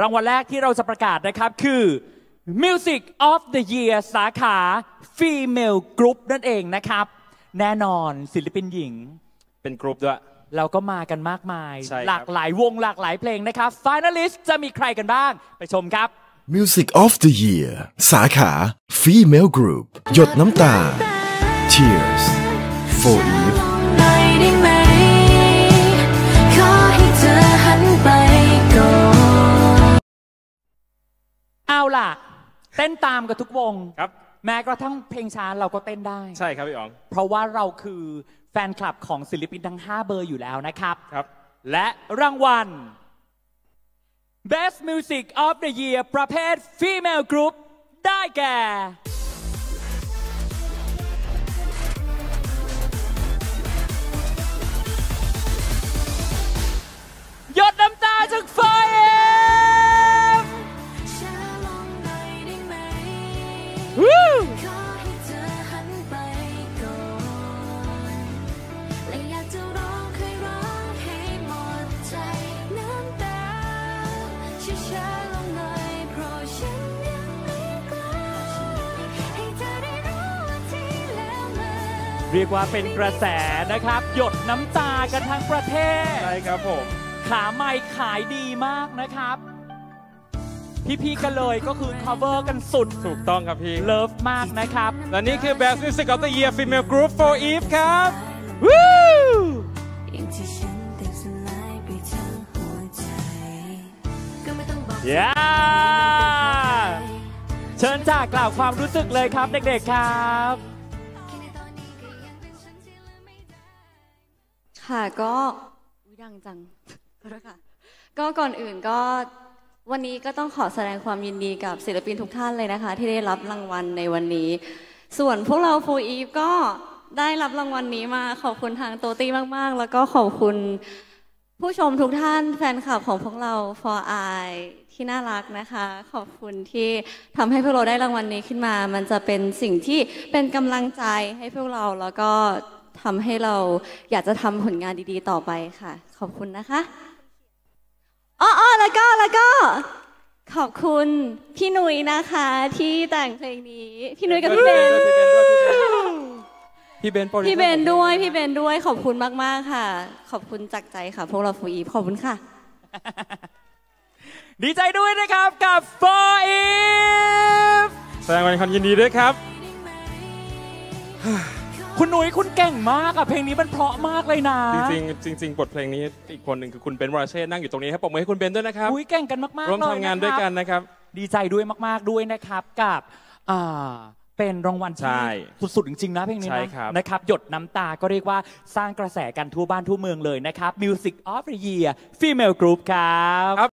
รางวัลแรกที่เราจะประกาศนะครับคือ Music of the Year สาขา Female Group นั่นเองนะครับ แน่นอนศิลปินหญิง เป็นกรุ๊ปด้วย เราก็มากันมากมาย ใช่ครับ หลากหลายวงหลากหลายเพลงนะครับ Finalist จะมีใครกันบ้าง ไปชมครับ Music of the Year สาขา Female Group หยดน้ำตา Tears for Eve เอาล่ะ เต้นตามกับทุกวง ครับ แม้กระทั่งเพลงช้าเราก็เต้นได้ ใช่ครับพี่อ๋อง เพราะว่าเราคือแฟนคลับของศิลปินทั้ง 5 เบอร์อยู่แล้วนะครับ ครับ และรางวัล Best Music of the Year ประเภท Female Group ได้แก่ เรียกว่าเป็นกระแสนะครับ หยดน้ำตากันทั้งประเทศ ใช่ครับผม ขาไม้ขายดีมากนะครับ พี่ๆกันเลยก็คือ cover กันสุดถูกต้องครับพี่ เลิฟมากนะครับ และนี่คือ Best Music of the Year Female Group for Eve ครับวู้อย่างที่ฉันแตกสลายไปทั้งหัวใจ ก็ไม่ต้องบอกย่าเชิญจากกล่าวความรู้สึกเลยครับเด็กๆครับ ค่ะก็อุ๊ยดังจังขอโทษค่ะก็ก่อนอื่นก็วันนี้ก็ต้องขอแสดงความยินดีกับศิลปินทุกท่านเลยนะคะ ที่ได้รับรางวัลในวันนี้ ส่วนพวกเราโฟอีฟก็ได้รับรางวัลนี้มาขอบคุณทางโตตี้มาก ๆ แล้วก็ขอบคุณผู้ชมทุกท่านแฟนคลับของพวกเรา for I ที่น่ารักนะคะ ขอบคุณที่ทำให้พวกเราได้รางวัลนี้ขึ้นมา มันจะเป็นสิ่งที่เป็นกำลังใจให้พวกเราแล้วก็ ทำให้เราอยากจะทำผลงานดีๆ ต่อไปค่ะ ขอบคุณนะคะอ้อๆแล้วก็แล้วก็ ขอบคุณพี่หนุยนะคะ ที่แต่งเพลงนี้ พี่หนุยกับพี่เบนพี่เบนโปรดิวซอร์พี่เบนด้วยพี่เบนด้วยขอบคุณมากๆค่ะ ขอบคุณจากใจค่ะ พวกเราฟูอีฟขอบคุณค่ะ ดีใจด้วยนะครับกับ For Eve แสดงความยินดีด้วยครับ คุณหนุ่ยคุณเก่งมากอะเพลงนี้มันเพราะมากเลยนะจริงๆจริงๆบทเพลงนี้อีกคนหนึ่งคือคุณเบนวราเช่นั่งอยู่ตรงนี้ครับปรบมือให้คุณเบนด้วยนะครับอุ้ยเก่งกันมากๆร่วมเลยทำงานด้วยกันนะครับ ดีใจด้วยมากๆด้วยนะครับกับอ่าเป็นรางวัลใช่ที่สุดๆจริงๆนะเพลงนี้ใช่นะครับ นะครับ หยดน้ำตาก็เรียกว่าสร้างกระแสกันทั่วบ้านทั่วเมืองเลยนะครับ Music of the Year Female Group ครับ